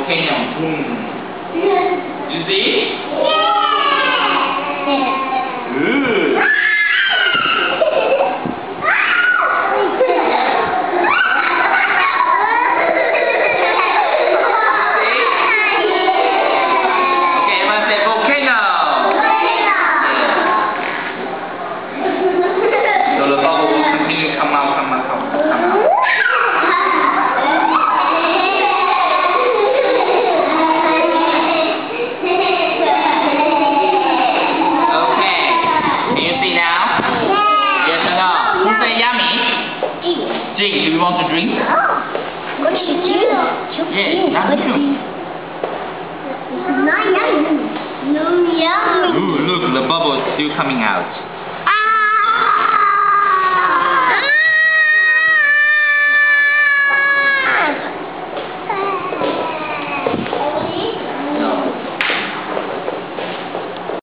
volcano. Boom. You see? Yeah. Ooh. D. D. do you want to drink? No. What did you do? Yes, not you. Not yummy. No, yummy. Ooh, look, the bubble is still coming out.